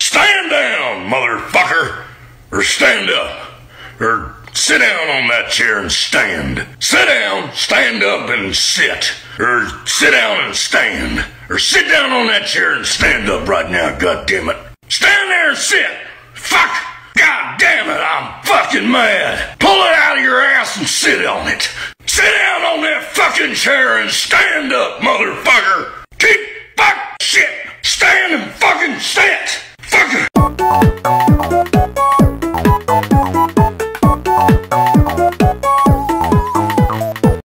Stand down, motherfucker! Or stand up. Or sit down on that chair and stand. Sit down, stand up and sit. Or sit down and stand. Or sit down on that chair and stand up right now, goddammit. Stand there and sit! Fuck! God damn it, I'm fucking mad! Pull it out of your ass and sit on it! Sit down on that fucking chair and stand up, motherfucker!